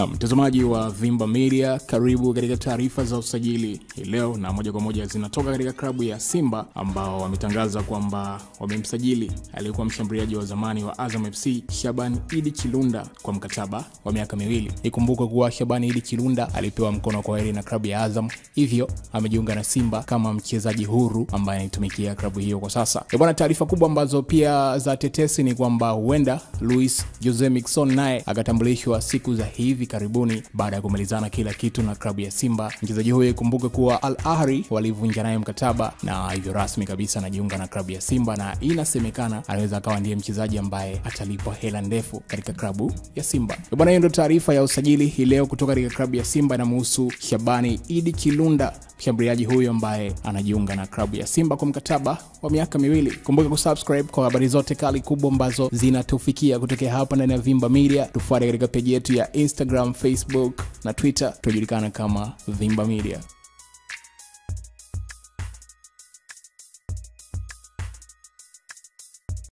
Na mtazamaji wa Vimba Media, karibu katika taarifa za usajili leo, na moja kwa moja zinatoka katika klabu ya Simba ambao wametangaza kwamba wamemsajili aliyekuwa mshambuliaji wa zamani wa Azam FC Shaban Idi Chilunda kwa mkataba wa miaka miwili. Ikumbukwe kuwa Shaban Idi Chilunda alipewa mkono kwa heri na klabu ya Azam, hivyo amejiunga na Simba kama mchezaji huru ambaye anaitumikia klabu hiyo kwa sasa. E bwana, taarifa kubwa ambazo pia za tetesi ni kwamba huenda Luis Jose Mixon naye akatambulishwa siku za hivi karibuni baada ya kumalizana kila kitu na klabu ya Simba. Mchezaji huyo ikumbuke kuwa Al ahri walivunja naye mkataba na hivyo rasmi kabisa anajiunga na klabu ya Simba, na inasemekana anaweza akawa ndiye mchezaji ambaye atalipwa hela ndefu katika klabu ya Simba. Bwana, hiyo ndio taarifa ya usajili hii leo kutoka katika klabu ya Simba, inamhusu Shabani Idi Chilunda, mshambuliaji huyo ambaye anajiunga na klabu ya Simba kwa mkataba wa miaka miwili. Kumbuka kusubscribe kwa habari zote kali kubwa ambazo zinatufikia kutokea hapa ndani ya Vimba Media. Tufuate katika peji yetu ya Instagram, Facebook na Twitter, tunajulikana kama Vimba Media.